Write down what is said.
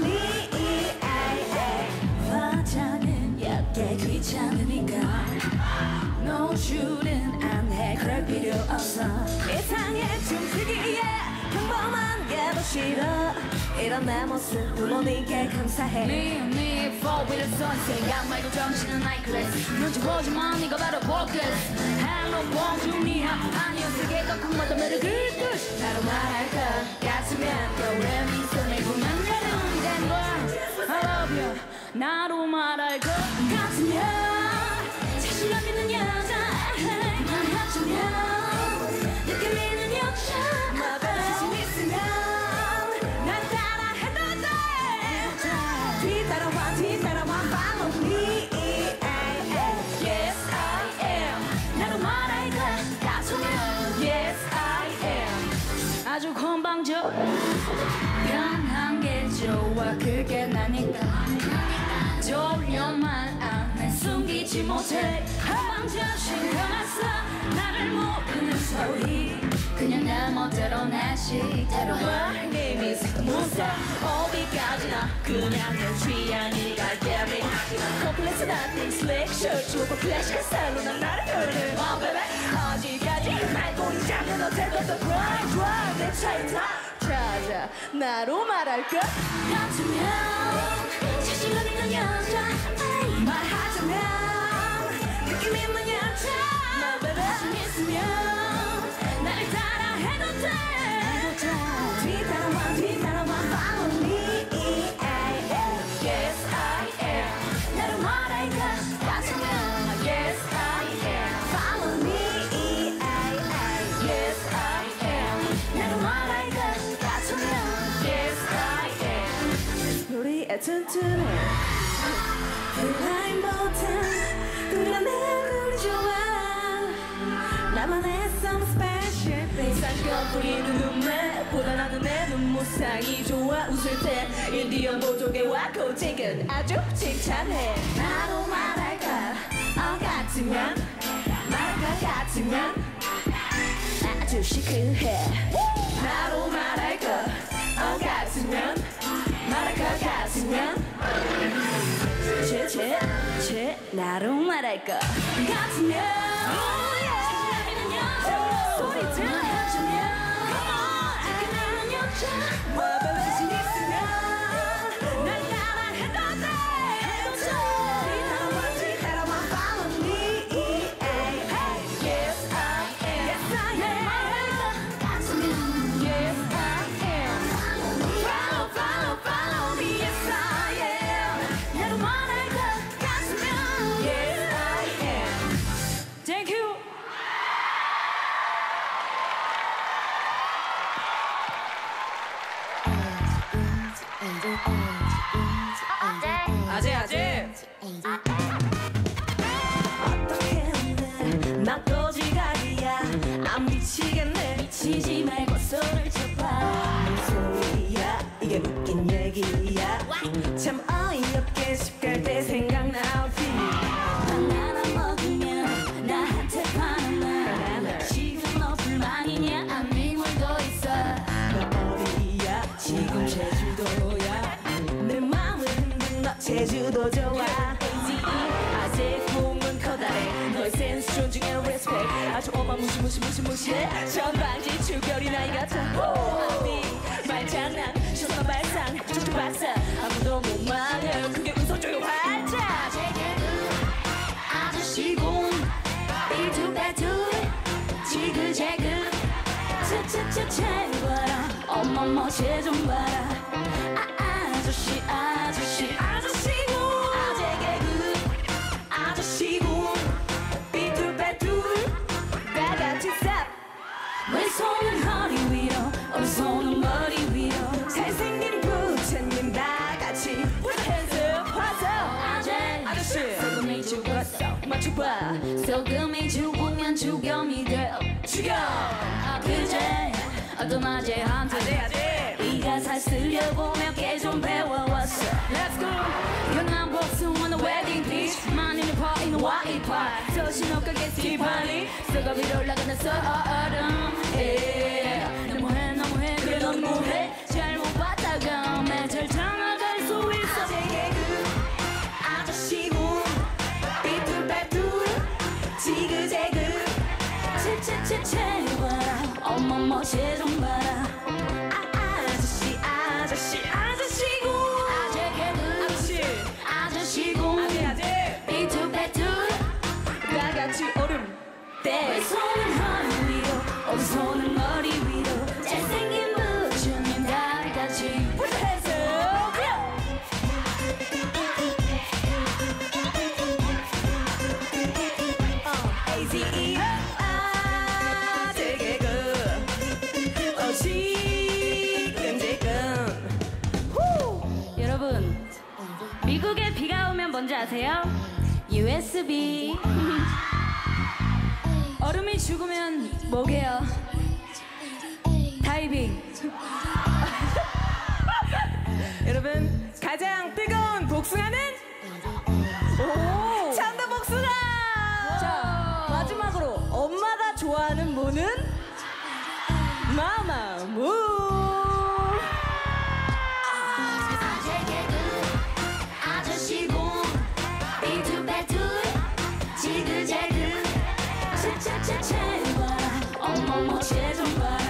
me. 화장은 약게 귀찮으니까. 노출은 안해. 그럴 필요 없어. 이상해 좀 특이해 평범한 게더 싫어. 이런 내 모습 부모님께 감사해. Me and me for with the sun 생각 말고 정신은 나이클래스 눈치 보지만 이거 바로 포커스 Hello bonjour 아니요 세계가 꿈마다 매를 긁듯. 나로 말할 것 같으면 겨울에 미소를 보면 여름 된 거야. I love you. 나로 말할 것 같으면. 자신감 있는 여자 말하자면 편한 게 좋아 그게 나니까. 졸려만 안해 숨기지 못해. 건방져 신경았어. 나를 모르는 소리. 그냥 내 멋대로 내 식대로 이미 무서 어디까지나 그냥 내 취향이니까 예민하지만 컴플렉스 나띵 슬랙 셔츠 오버 클래식 스타일로 난 나를 표현해 Oh baby. 어디까지 말고 있자면 어쨌든 drive drive 내 차에 타 찾아. 나로 말할 것 같으면 자신감 있는 여자. 말하자면 느낌 있는 여자 자신 있으면 튼튼해 내 나만의 some special thing 쌍꺼 부리는 눈매 보다 나는 내 눈무쌍이 좋아 웃을 때 인디언 보조개 와코 지금 아주 칭찬해 나로 말할 것어 같으면 말할 것 같으면 아주 시크해 나로 나로 말할 것 같으면 respect 아주 어마무시 무시 무시 무시해 전반지 출결이 나이 같아. 아니 말장난 쇼서 발상 쭉쭉 봤어 아무도 못 막아. 그게 웃어 조용 활짝. 아저씨군. 삐뚤빼뚤 지그재그 차차차 잘 봐라. 어머머 쟤좀 봐라. 아, 아저씨 아 맞춰봐 소금이 죽으면 주겸이 돼. 죽여! 아 그제? 어떤 아재 한테 아재 아재. 이 가사 쓰려보며 깨좀 배워왔어. Let's go. 연한 복숭아는 웨딩 디쉬 마늘은 파이는 와이파이 서신 옷가게 티파니. 썩어 위로 올라가는 서얼음. Yeah. 뭔지 아세요? USB 얼음이 죽으면 뭐게요? 다이빙. 여러분 가장 뜨거운 복숭아는? 오! 참다 복숭아! 자 마지막으로 엄마가 좋아하는 모는? 마마무 Cha cha cha cha cha! var Olmam cha cha cha!